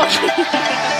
ハハハハ!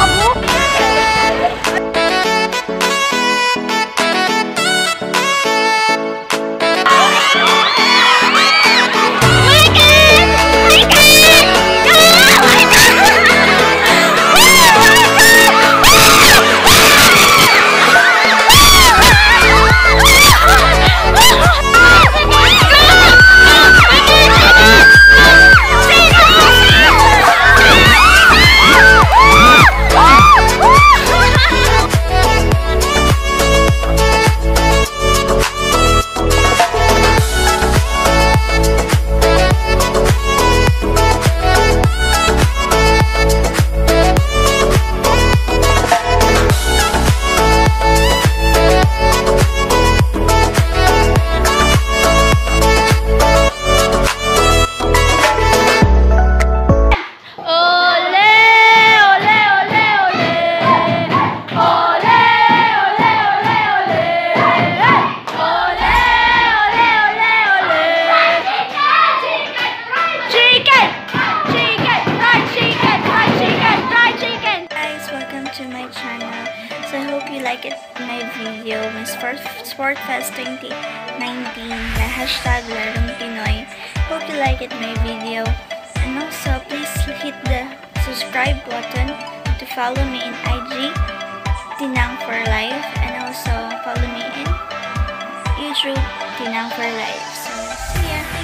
to my channel. So I hope you like it my video, my Sport, Sport Fest 2019 na hashtag Larong Pinoy. Hope you like it my video. And also, please hit the subscribe button to follow me in IG, Tinang for Life, and also follow me in YouTube, Tinang for Life. So, see ya.